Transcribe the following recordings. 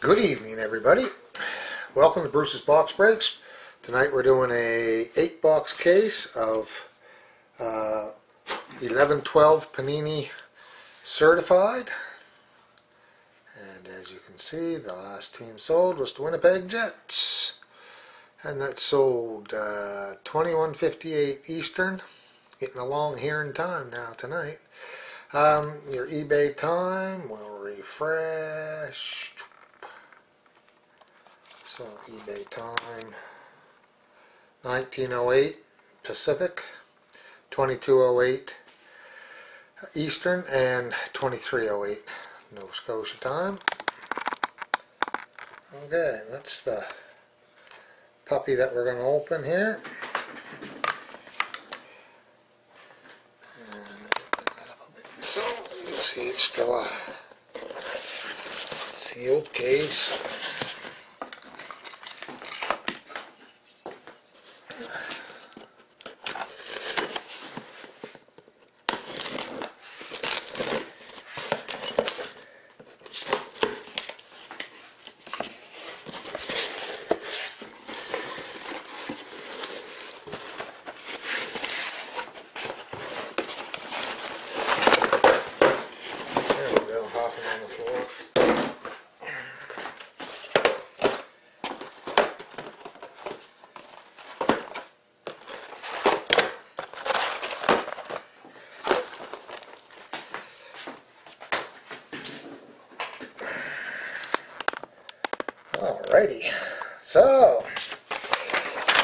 Good evening, everybody. Welcome to Bruce's Box Breaks. Tonight we're doing a eight box case of uh, 1112 Panini Certified. And as you can see, the last team sold was the Winnipeg Jets. And that sold uh, 2158 Eastern. Getting along here in time now tonight. Um, your eBay time will refresh. EBay time 1908 Pacific, 2208 Eastern, and 2308 Nova Scotia time. Okay, that's the puppy that we're going to open here. So you see it's still a sealed case. There we go, hopping on the floor. Alrighty, so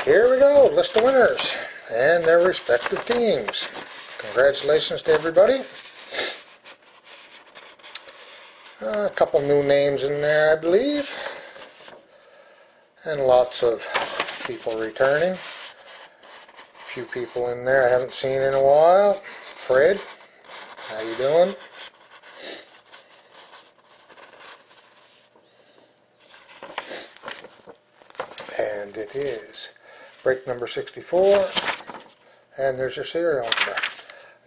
here we go, list of winners and their respective teams. Congratulations to everybody. A couple new names in there, I believe. And lots of people returning. A few people in there I haven't seen in a while. Fred, how you doing? And it is break number 64. And there's your serial number.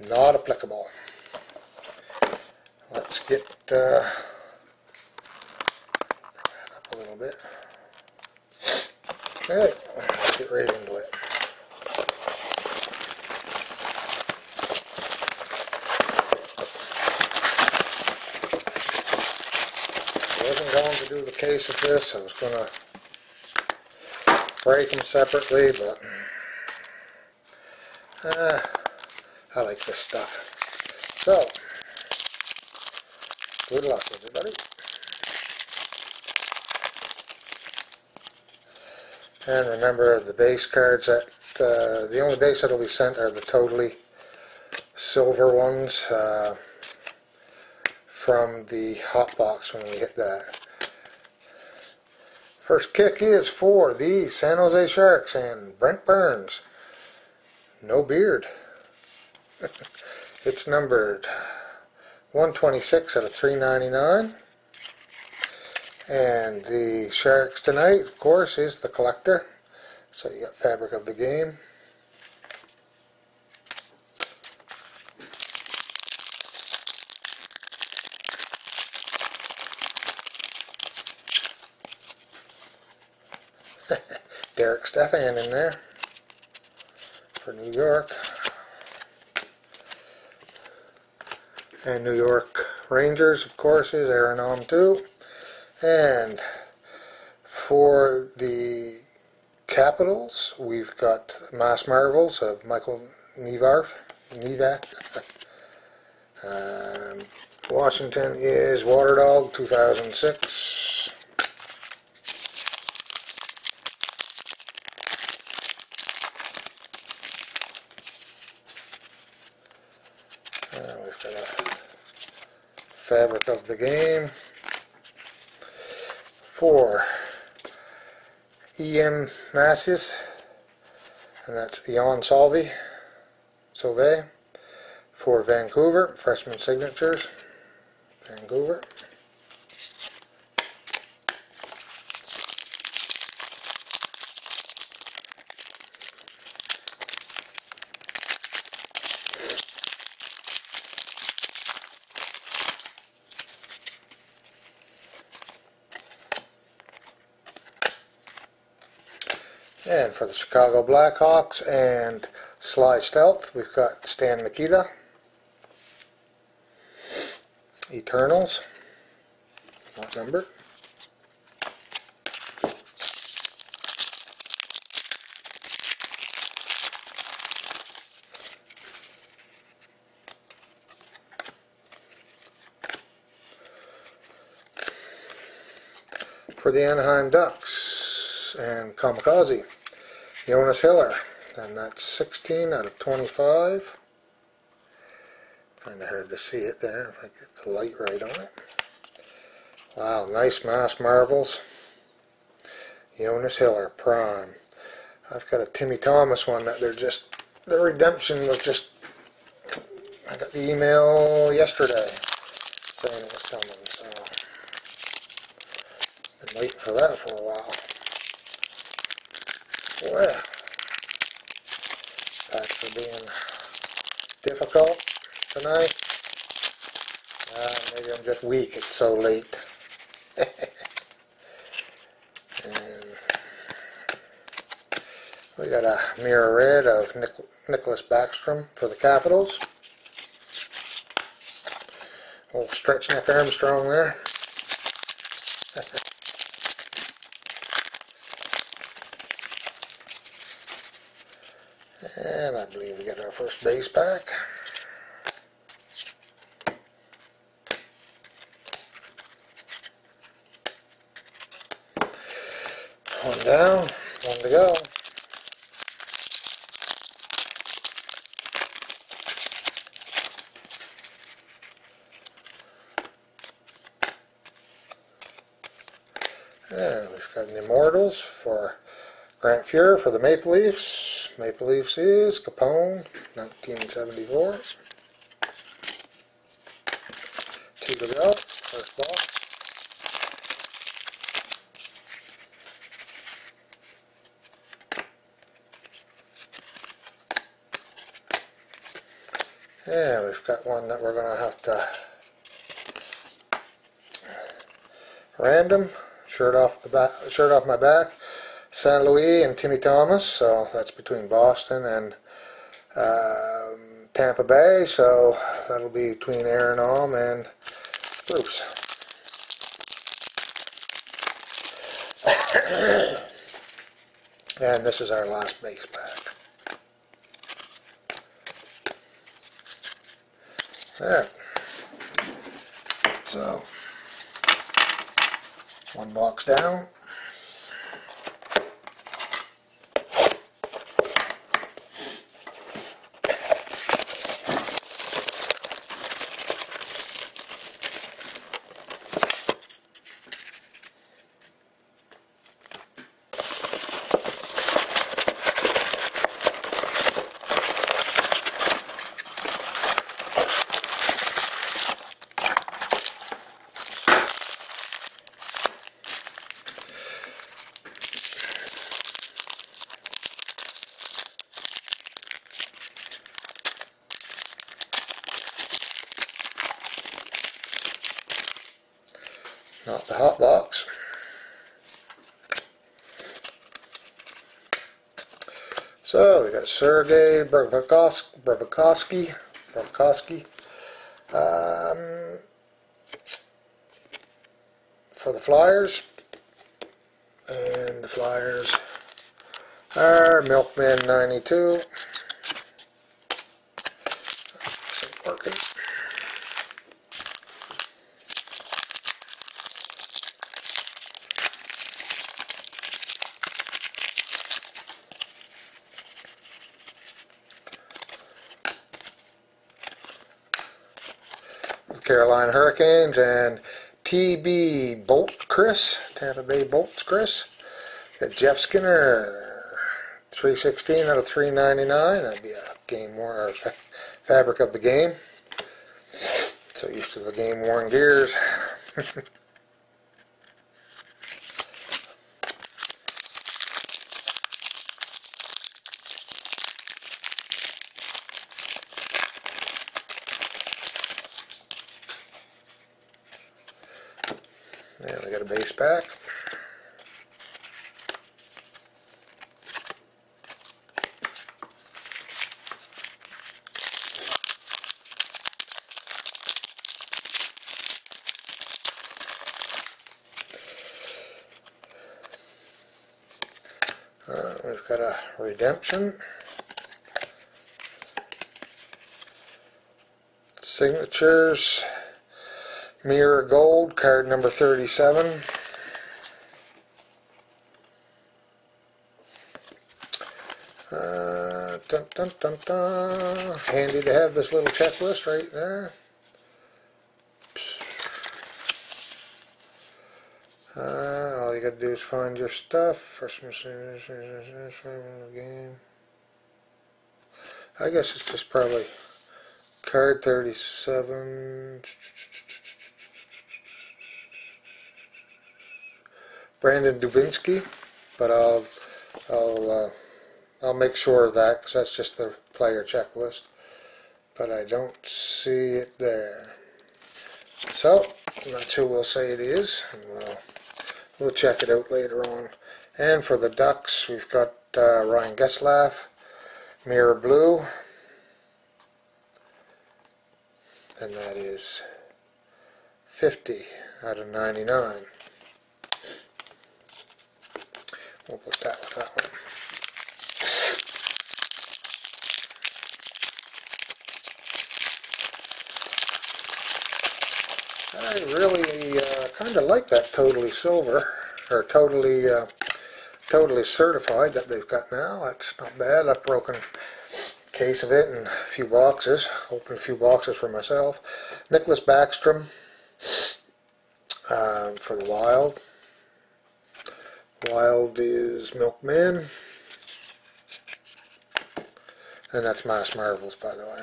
Not applicable. Let's get uh, up a little bit. Okay, let's get right into it. I wasn't going to do the case of this. I was going to break them separately, but uh, I like this stuff. So, Good luck, everybody. And remember, the base cards that uh, the only base that will be sent are the totally silver ones uh, from the hot box when we hit that. First kick is for the San Jose Sharks and Brent Burns. No beard. it's numbered 126 out of 399. And the Sharks tonight, of course, is the collector. So you got fabric of the game. Derek Stepan in there for New York. and New York Rangers, of course, is Aaron Om too. And for the Capitals, we've got Mass Marvels of Michael Nevarf. Nevac. um, Washington is Water Dog 2006. Uh, we've got a fabric of the game. For E.M. Massis, and that's Ion Salvi, Sauve. For Vancouver, freshman signatures, Vancouver. And for the Chicago Blackhawks and Sly Stealth, we've got Stan Mikita. Eternals, not numbered. For the Anaheim Ducks and Kamikaze, Jonas Hiller, and that's 16 out of 25. Kind of hard to see it there if I get the light right on it. Wow, nice mass marvels. Jonas Hiller, prime. I've got a Timmy Thomas one that they're just, the redemption was just, I got the email yesterday saying it was coming, so. Been waiting for that for a while. Well, thanks for being difficult tonight. Uh, maybe I'm just weak, it's so late. we got a mirror red of Nic Nicholas Backstrom for the Capitals. Old stretch neck Armstrong there. and I believe we got our first base pack. One down, one to go. And we've got an Immortals for Grant Fuhr for the Maple Leafs. Maple Leafs is Capone, 1974. Two to go, first box. Yeah, we've got one that we're going to have to random shirt off the back, shirt off my back. St. Louis and Timmy Thomas, so that's between Boston and um, Tampa Bay, so that'll be between Aaron Alm and Bruce. and this is our last base pack. There. So, one box down. not the hot box. Sergei Bravakovsky, Bravakovsky, um, for the Flyers, and the Flyers are Milkman 92. Carolina Hurricanes and TB Bolt Chris, Tampa Bay Bolts Chris. Got Jeff Skinner, 316 out of 399. That'd be a game worn fabric of the game. So used to the game worn gears. And we got a base pack. we've got a redemption. Signatures. Mirror Gold, card number 37. Uh, dun, dun, dun. Handy to have this little checklist right there. Uh, all you gotta do is find your stuff. Game. I guess it's just probably card 37. Brandon Dubinsky, but I'll I'll uh, I'll make sure of that because that's just the player checklist. But I don't see it there. So not sure we'll say it is, and we'll we'll check it out later on. And for the Ducks, we've got uh, Ryan Getzlaf, Mirror Blue, and that is 50 out of 99. We'll put that with that one. I really kind of like that totally silver, or totally uh, totally certified that they've got now. That's not bad. I've broken a case of it and a few boxes, opened a few boxes for myself. Nicholas Backstrom um, for the Wild. Wild is Milkman. And that's Mass Marvels, by the way.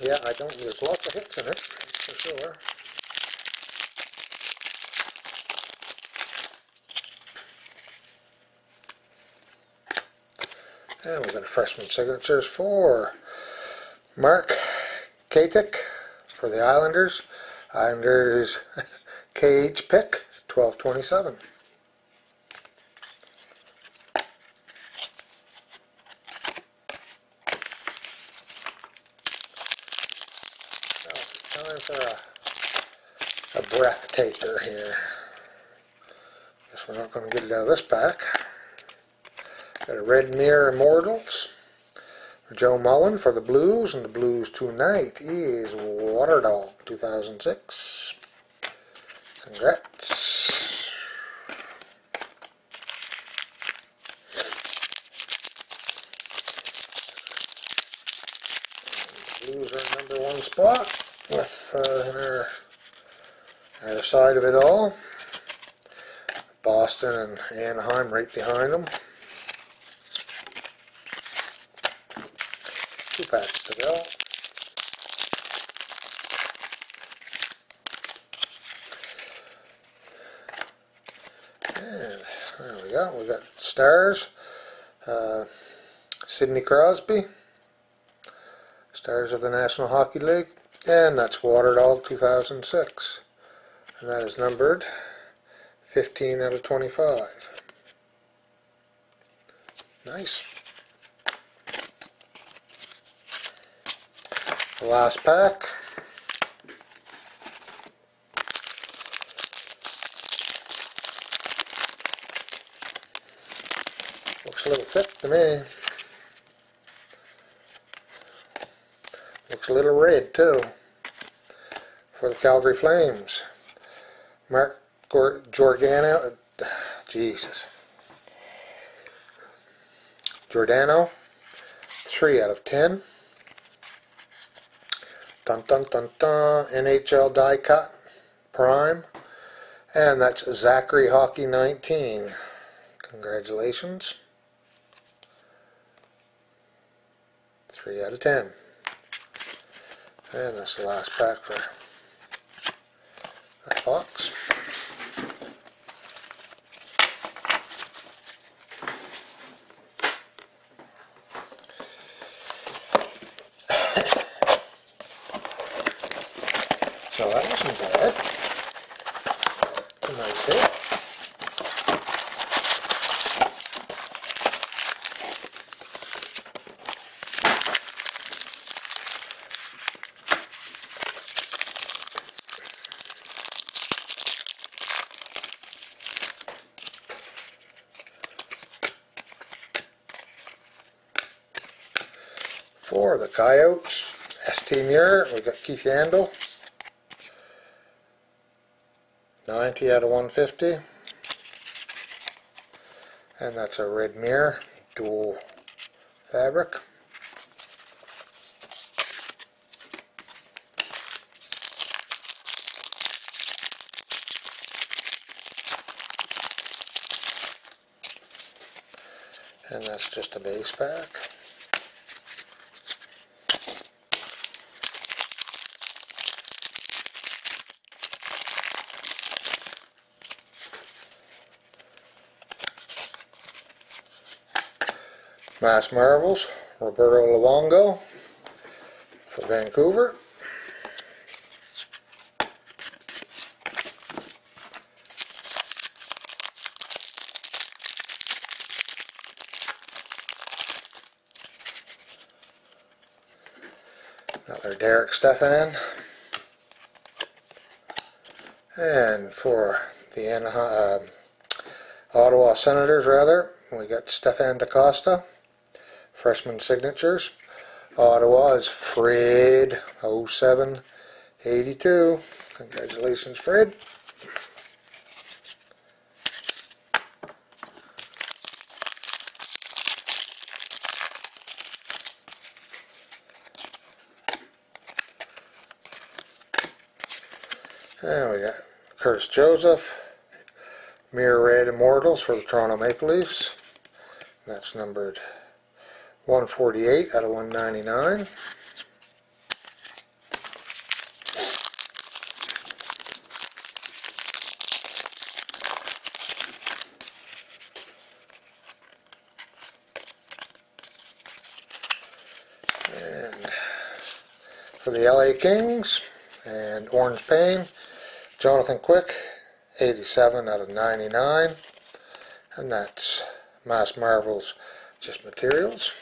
Yeah, I don't, there's lots of hits in it, for sure. And we've got freshman signatures for Mark Katic for the Islanders. Islanders KH pick 1227. time for a, taker here. Guess we're not going to get it out of this pack. Got a Red Mirror Immortals. Joe Mullen for the Blues, and the Blues tonight is Waterdog 2006. Congrats. Blues are number one spot with uh, their, side of it all. Boston and Anaheim right behind them. Two packs to go. And there we go. We got Stars. Uh, Sidney Crosby. Stars of the National Hockey League. And that's Waterdog 2006. And that is numbered 15 out of 25. Nice. The last pack. Looks a little thick to me. Looks a little red too for the Calgary Flames. Mark Giordano, Jesus. Giordano, 3 out of 10. Dun dun dun dun, NHL die cut, prime. And that's Zachary Hockey 19. Congratulations. 3 out of 10. And that's the last pack for that box. so that wasn't bad. It's a nice hit. For the Coyotes, ST Muir, we've got Keith Yandle. 90 out of 150. And that's a red mirror, dual fabric. And that's just a base pack. Mass Marvels, Roberto Luongo for Vancouver. Another Derek Stepan. And for the Anaheim, uh, Ottawa Senators, rather, we got Stefan DaCosta, freshman signatures. Ottawa is Fred 0782. Congratulations, Fred. And we got Curtis Joseph, Mirror Red Immortals for the Toronto Maple Leafs. That's numbered 148 out of 199. And for the LA Kings and Orange Pain, Jonathan Quick, 87 out of 99. And that's Mass Marvels Just Materials.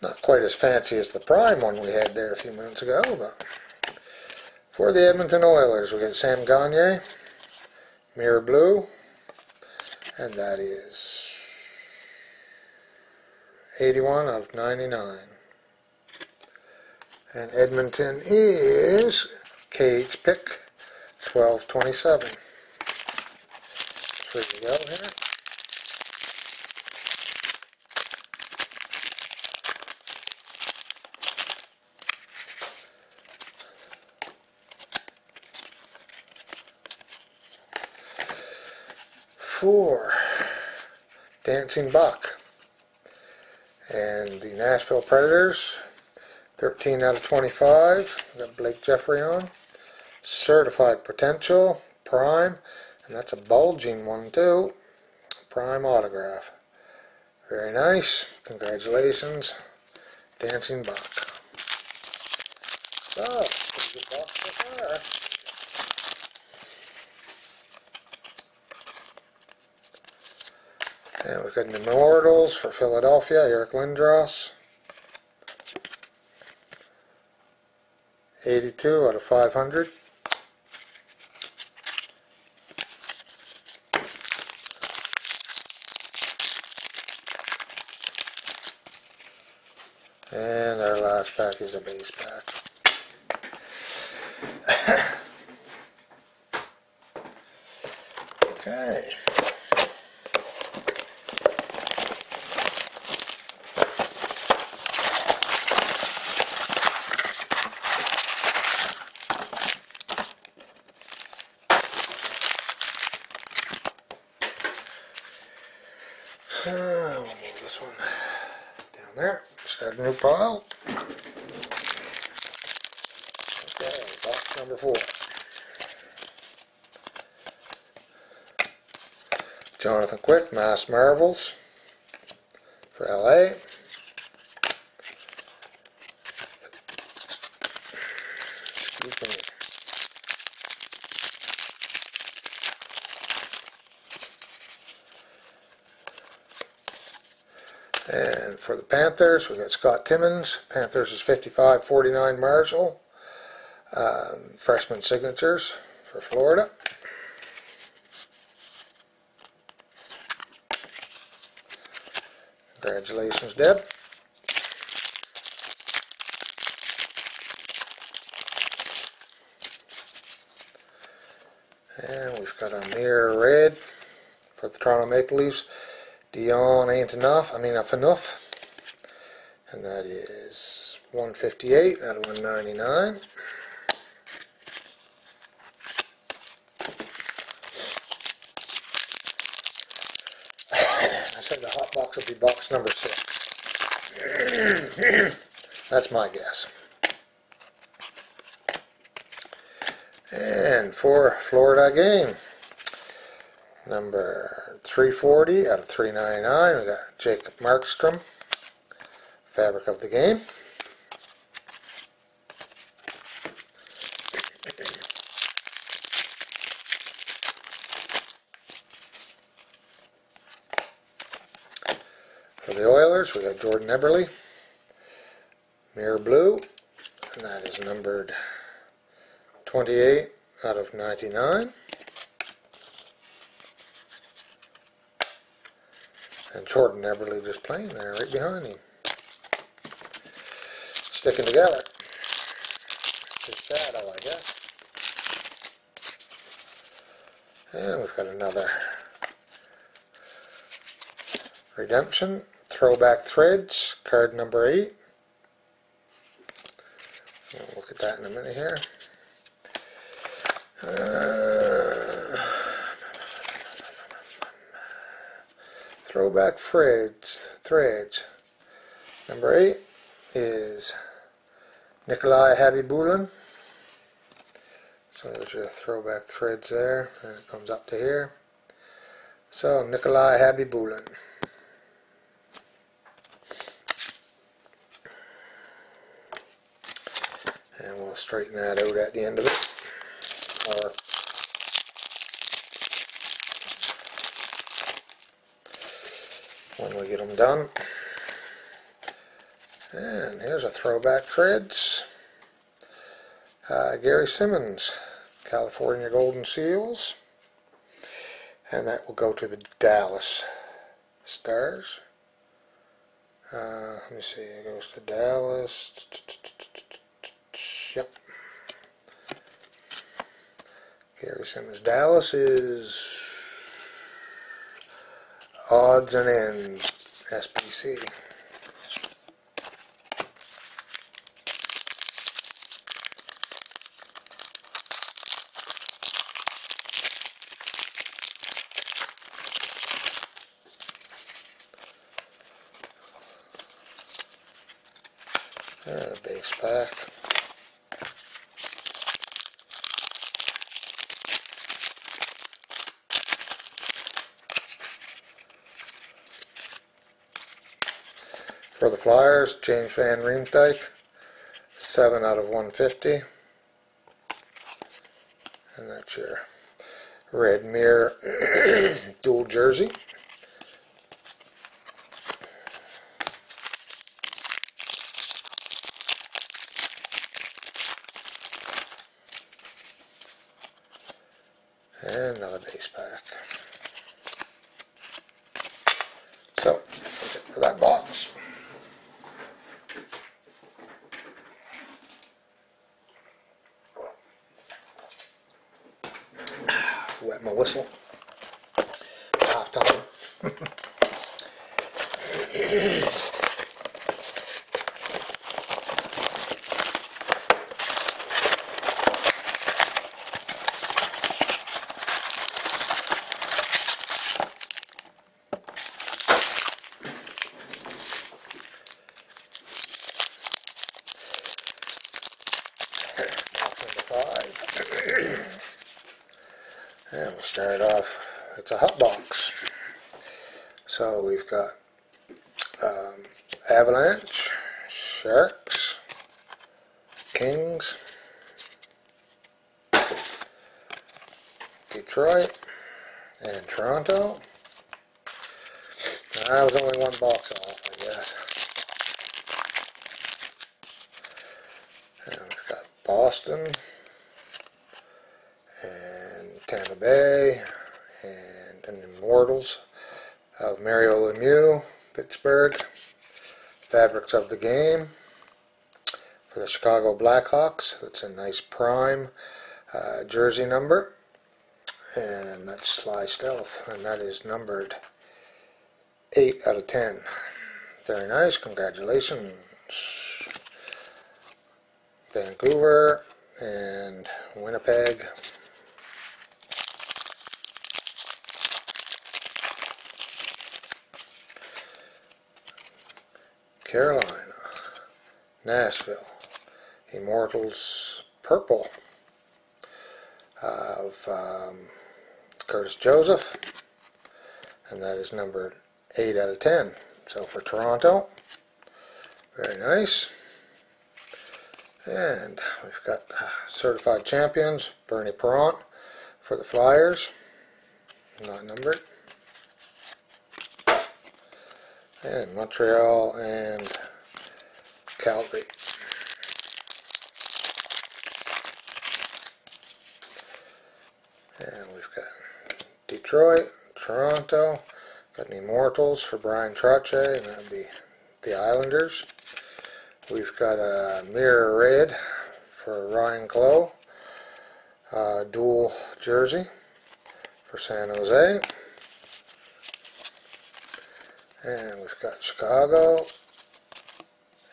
Not quite as fancy as the Prime one we had there a few minutes ago, but for the Edmonton Oilers, we get Sam Gagne, Mirror Blue, and that is 81 out of 99. And Edmonton is Cage Pick 1227. Here we go here. Four. Dancing Buck. And the Nashville Predators, 13 out of 25. We got Blake Geoffrion. Certified Potential, Prime, and that's a bulging one too. Prime autograph. Very nice. Congratulations, Dancing Buck. So, pretty good box so far. Got Immortals for Philadelphia, Eric Lindros. 82 out of 500. And our last pack is a base pack. okay. We'll move this one down there. Start a new pile. Okay, box number four. Jonathan Quick, Mass Marvels for LA. for the Panthers, we've got Scott Timmons. Panthers is 55 49 Marshall. Um, freshman signatures for Florida. Congratulations, Deb. And we've got a mirror red for the Toronto Maple Leafs. Dion Phaneuf. I mean, enough. And that is 158 out of 199. I said the hot box will be box number six. That's my guess. And for Florida game, number 340 out of 399, we got Jacob Markstrom, fabric of the game. For the Oilers, we got Jordan Eberle, mirror blue, and that is numbered 28 out of 99. And Jordan Eberle just playing there right behind him. Sticking together. His shadow, I guess. And we've got another Redemption, Throwback Threads, card number 8. We'll look at that in a minute here. Uh, throwback threads, threads. Number eight is Nikolai Khabibulin. So there's your throwback threads there, and it comes up to here. So Nikolai Khabibulin. And we'll straighten that out at the end of it. Or when we get them done. And here's a throwback threads. Uh, Gary Simmons, California Golden Seals. And that will go to the Dallas Stars. Uh, let me see, it goes to Dallas. Yep. Gary Simmons. Dallas is odds and ends SPC. And a base pack. For the Flyers, James Van Riemsdyk, 7 out of 150. And that's your red mirror dual jersey. And another base pack. So, that's it for that box. Wet my whistle. Half time. Box number five. And we'll start off, it's a hot box. So we've got um, Avalanche, Sharks, Kings, Detroit, and Toronto. That was only one box off, I guess. And we've got Boston, and Tampa Bay, and an Immortals of Mario Lemieux, Pittsburgh. Of the Game for the Chicago Blackhawks. It's a nice prime uh, jersey number. And that's Sly Stealth, and that is numbered 8 out of 10. Very nice, congratulations. Vancouver and Winnipeg. Carolina, Nashville, Immortals Purple of um, Curtis Joseph, and that is number 8 out of 10. So for Toronto, very nice. And we've got certified champions, Bernie Parent for the Flyers, not numbered. And Montreal and Calgary. And we've got Detroit, Toronto, got the Immortals for Bryan Trottier, and that'd be the Islanders. We've got a mirror red for Ryan Clowe, uh, dual jersey for San Jose. And we've got Chicago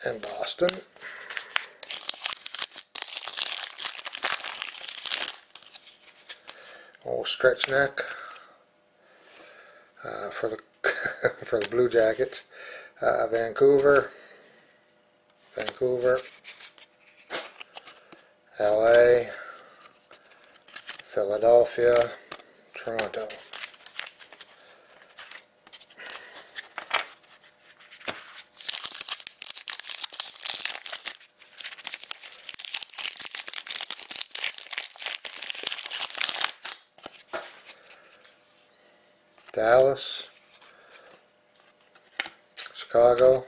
and Boston. Old stretch neck uh, for the for the Blue Jackets. Uh, Vancouver, Vancouver, LA, Philadelphia, Toronto. Dallas, Chicago,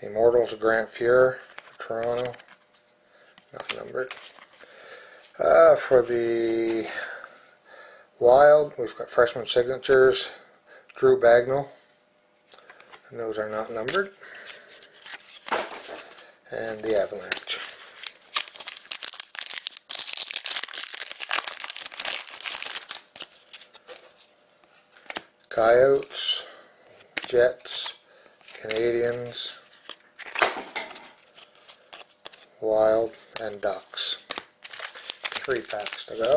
Immortals Grant Fuhr, Toronto, not numbered. Uh, for the Wild, we've got freshman signatures, Drew Bagnall, and those are not numbered. And the Avalanche. Coyotes, Jets, Canadiens, Wild, and Ducks. Three packs to go.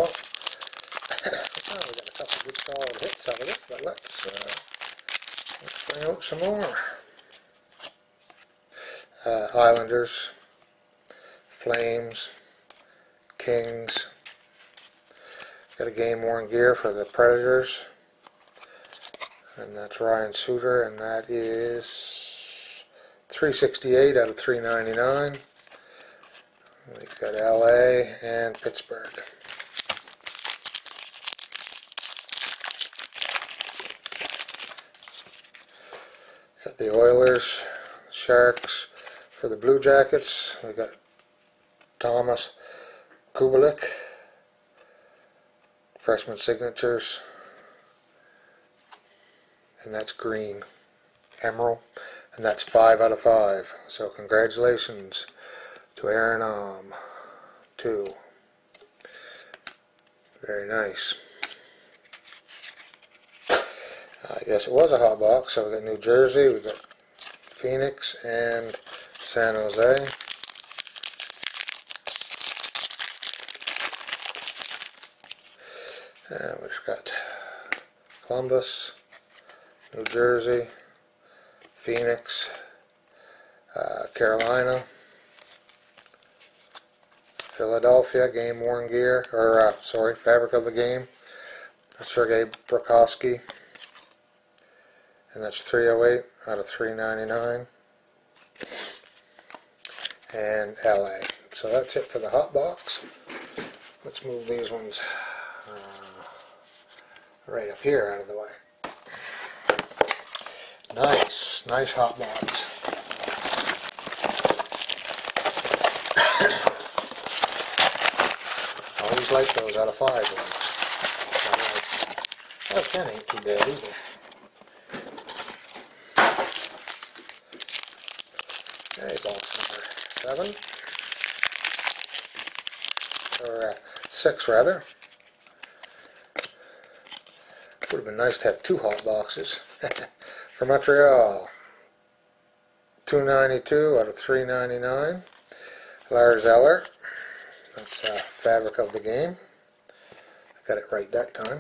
oh, we got a couple good solid hits out of it, but let's, uh, let's bring out some more. Uh, Islanders, Flames, Kings. Got a game worn gear for the Predators and that's Ryan Suter, and that is 368 out of 399. We've got LA and Pittsburgh. Got the Oilers, Sharks. For the Blue Jackets, we got Thomas Kubalik, freshman signatures and that's green emerald and that's five out of five. So congratulations to Aaron Om too. Very nice. I guess it was a hot box. So we got New Jersey we got Phoenix and San Jose. And we've got Columbus New Jersey, Phoenix, uh, Carolina, Philadelphia, game worn gear, or uh, sorry, fabric of the game, Sergei Burakovsky, and that's 308 out of 399, and LA. So that's it for the hot box. Let's move these ones uh, right up here out of the way. Nice, nice hot box. Always like those out of five ones. Well, that ain't too bad either. Okay, box number seven. Or uh, six, rather. Would have been nice to have two hot boxes. For Montreal, 292 out of 399. Lars Eller, that's uh, Fabric of the Game. I got it right that time.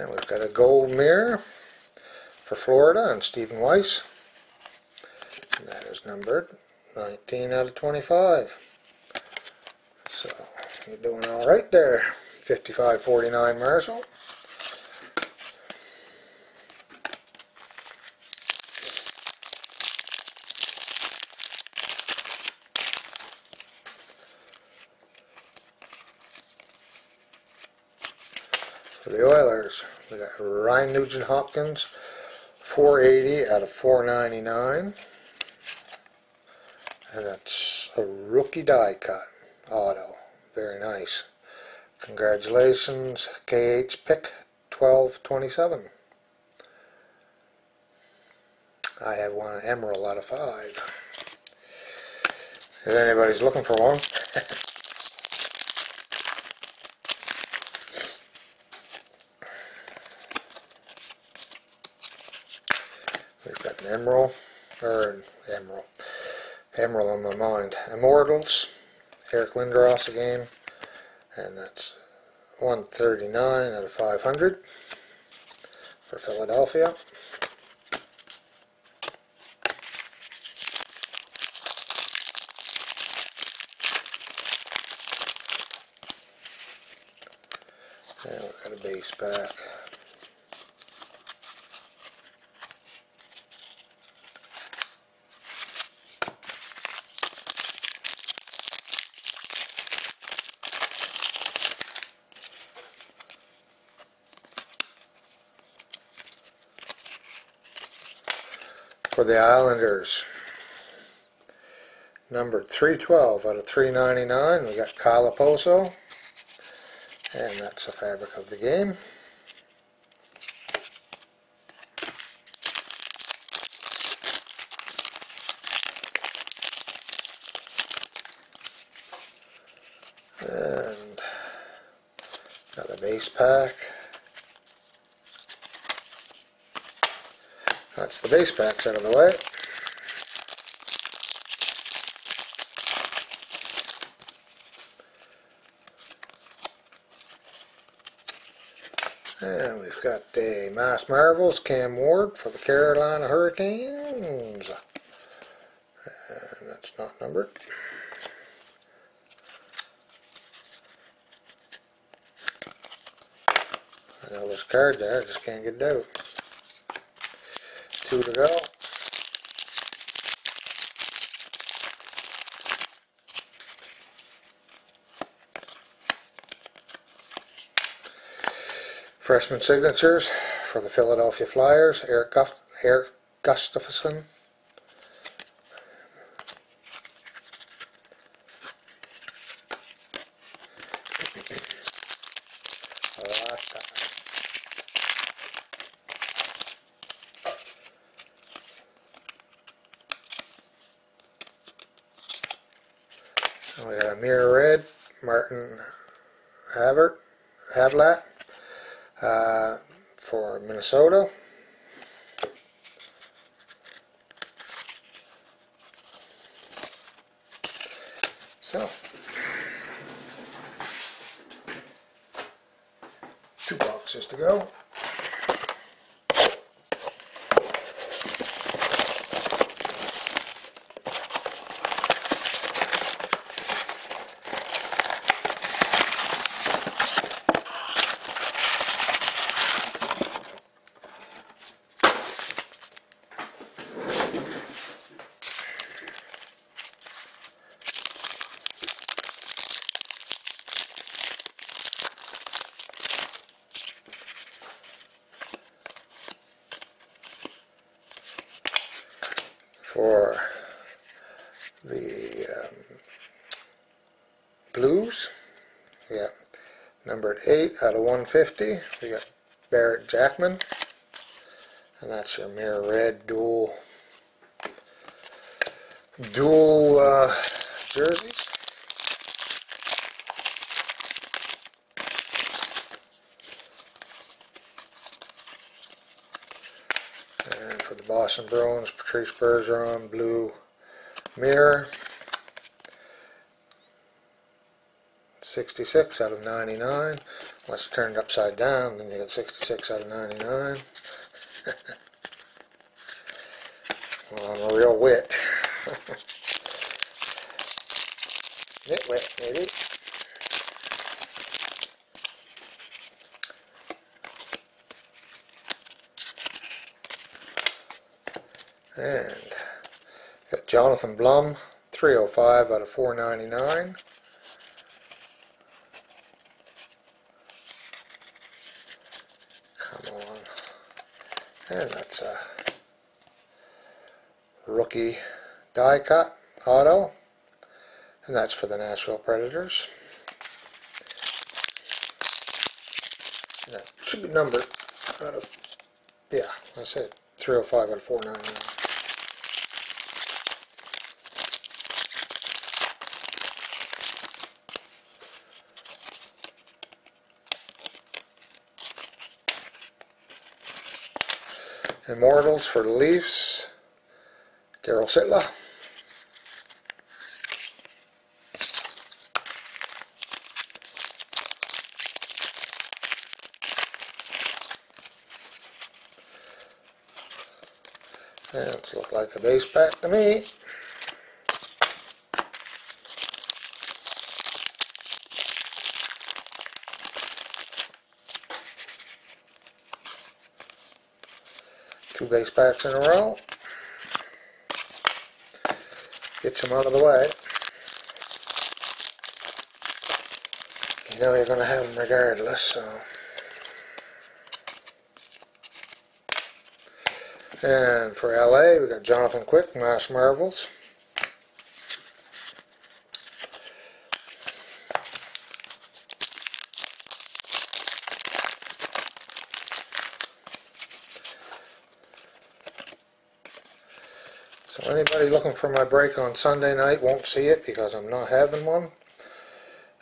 And we've got a gold mirror for Florida and Stephen Weiss. Numbered 19 out of 25. So you're doing all right there. 55.49 Marshall. For the Oilers, we got Ryan Nugent Hopkins, 480 out of 499. And that's a rookie die cut auto. Very nice. Congratulations, KH Pick 1227. I have one emerald out of five. If anybody's looking for one. We've got an emerald, an emerald, emerald on my mind. Immortals, Eric Lindros again, and that's 139 out of 500 for Philadelphia. And we've got a base pack. The Islanders. Number 312 out of 399. We got Kyle Okposo. And that's the fabric of the game. And another base pack. That's the base packs out of the way. And we've got a Masked Marvels Cam Ward for the Carolina Hurricanes. And that's not numbered. I know this card there, I just can't get it out. Two to go. Freshman signatures for the Philadelphia Flyers, Eric, Gust Eric Gustafsson. Last time. We got a mirror red, Martin Havert, Havlat uh, for Minnesota. So, two boxes to go. for the um, Blues. We got numbered 8 out of 150. We got Barrett Jackman. And that's your mirror red dual dual uh, jerseys. And for the Boston Bruins, Patrice Bergeron, blue mirror. 66 out of 99. Unless turned upside down, then you get 66 out of 99. well, I'm a real wit. Nitwit, maybe. And got Jonathan Blum, 305 out of 499. Come on. And that's a rookie die cut auto. And that's for the Nashville Predators. That should be numbered out of, yeah, I said 305 out of 499. Immortals for the Leafs, Daryl Sittler. That looks like a base pack to me. Two base packs in a row. Get some out of the way. You know you're going to have them regardless, so. And for LA, we got Jonathan Quick, Masked Marvels. So anybody looking for my break on Sunday night won't see it because I'm not having one.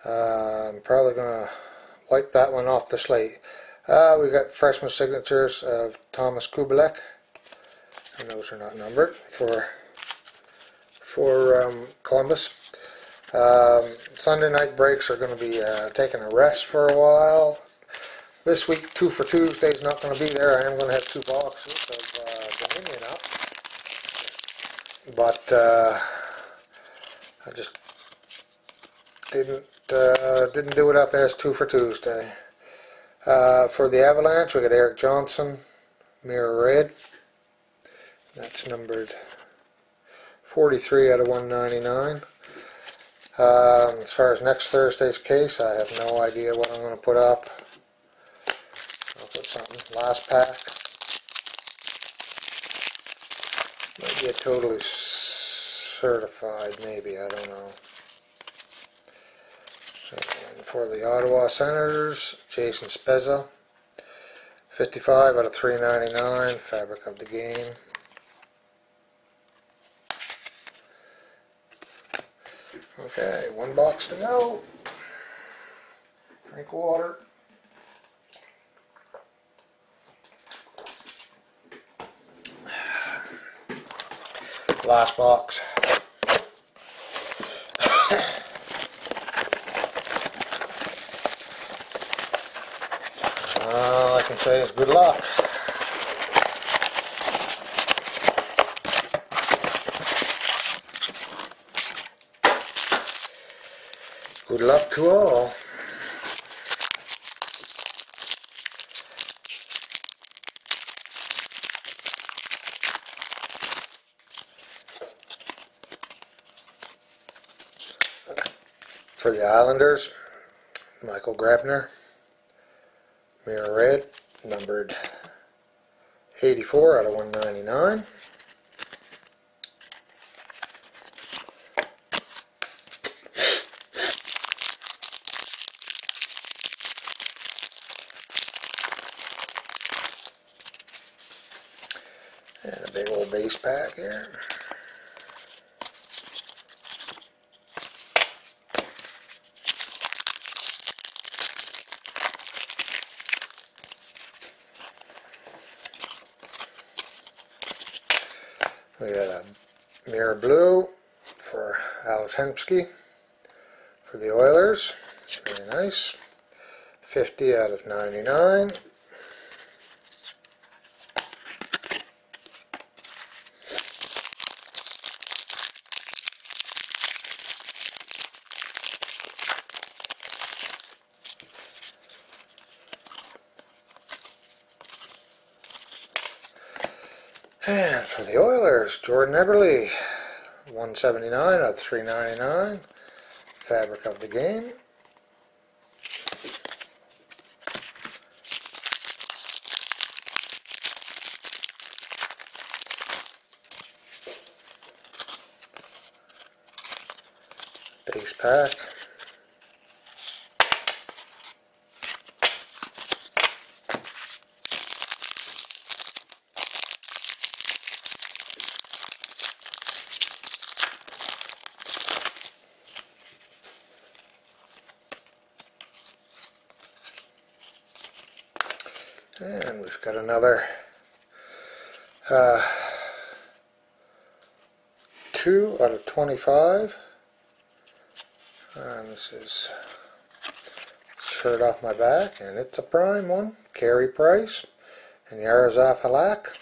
Uh, I'm probably going to wipe that one off the slate. Uh, we got freshman signatures of Thomas Kubalik and those are not numbered for for um, Columbus. Um, Sunday night breaks are going to be uh, taking a rest for a while. This week, two for Tuesday is not going to be there. I am going to have two boxes of uh, Dominion up, but uh, I just didn't uh, didn't do it up as two for Tuesday. Uh, for the Avalanche, we got Eric Johnson, mirror red. That's numbered 43 out of 199. Um, as far as next Thursday's case, I have no idea what I'm going to put up. I'll put something. Last pack. A totally certified, maybe, I don't know. And for the Ottawa Senators, Jason Spezza. 55 out of 399, fabric of the game. Okay, one box to go. Drink water. Last box. All I can say is good luck. Good luck to all. Islanders, Michael Grabner, Mirror Red, numbered 84 out of 199. And a big old base pack here. We got a mirror blue for Alex Hemsky for the Oilers. Very nice. 50 out of 99. And for the Jordan Eberle, 179 out of 399. Fabric of the game. Base pack. And we've got another uh, 2 out of 25. And this is shirt off my back, and it's a prime one. Carey Price and Yaroslav Halak.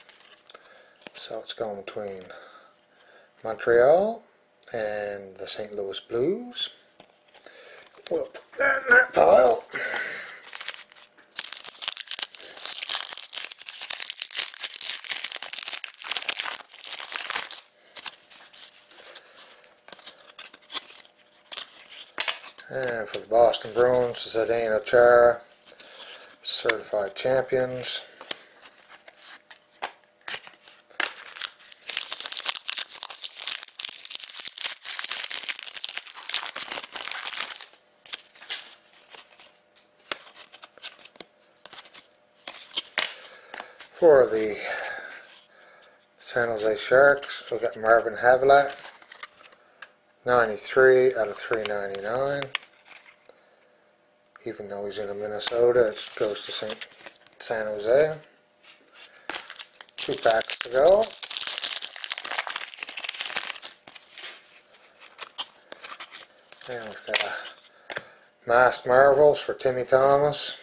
So it's going between Montreal and the St. Louis Blues. We'll put that in that pile. And for the Boston Bruins, Zdeno Chara, certified champions. For the San Jose Sharks, we've got Marvin Havlat, 93 out of 399 even though he's in Minnesota, it goes to St. San Jose. Two packs to go. And we've got a Masked Marvels for Timmy Thomas.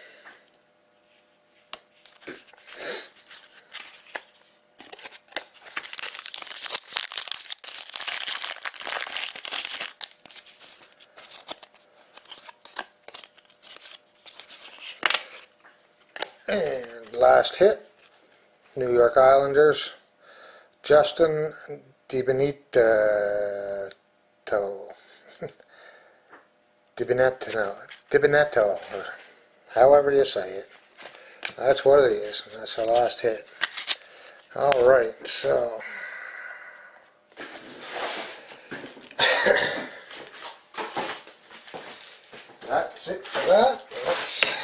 And last hit, New York Islanders, Justin DiBenito. DiBenetto, DiBenetto, or however you say it. That's what it is, and that's the last hit. Alright, so. that's it for that. Let's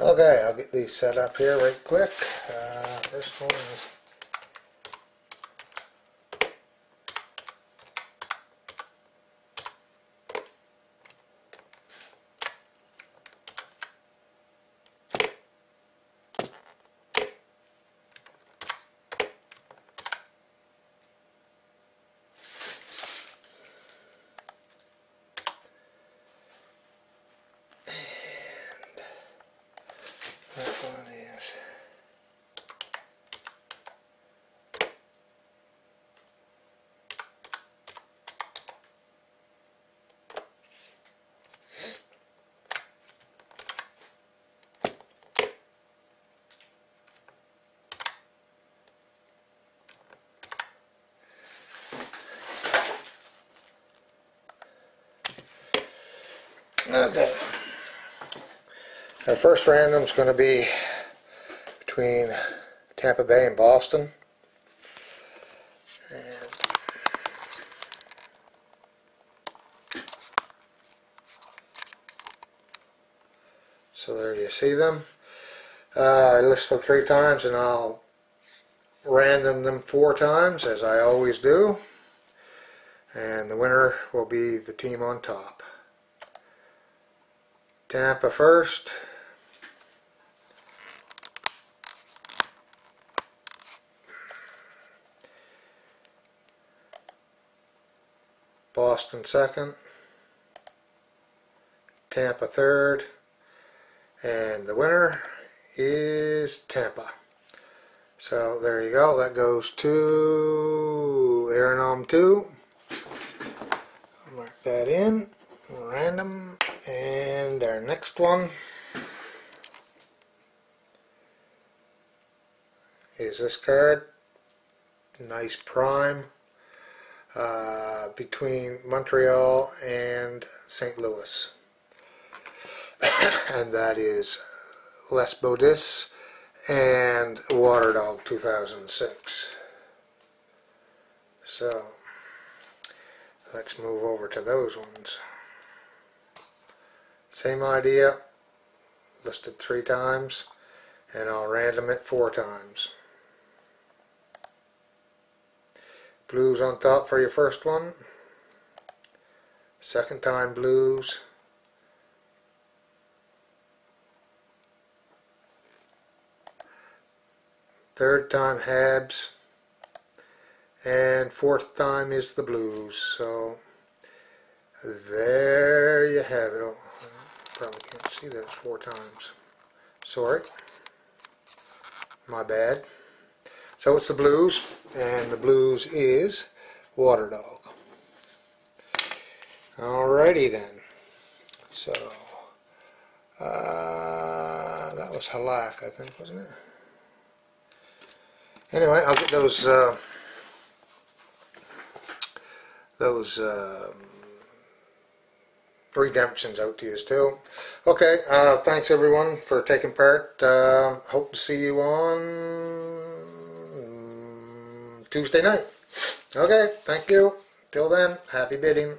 Okay, I'll get these set up here right quick. Uh, first one is Okay. Our first random is going to be between Tampa Bay and Boston. So there you see them. Uh, I list them three times and I'll random them four times as I always do. And the winner will be the team on top. Tampa first. Boston second. Tampa third. And the winner is Tampa. So there you go. That goes to Aeronom 2. Mark that in. Random. And our next one is this card. Nice prime. Uh, between Montreal and St. Louis. and that is Les Baudis and Water Dog 2006. So let's move over to those ones. Same idea, listed three times, and I'll random it four times. Blues on top for your first one. Second time blues. Third time Habs. And fourth time is the Blues. So there you have it. Probably can't see it's four times. Sorry. My bad. So it's the Blues. And the Blues is Water Dog. Alrighty then. So, uh, that was Halak, I think, wasn't it? Anyway, I'll get those uh, those uh, redemptions out to you still. Okay, uh, thanks everyone for taking part. Uh, hope to see you on Tuesday night. Okay, thank you. Till then, happy bidding.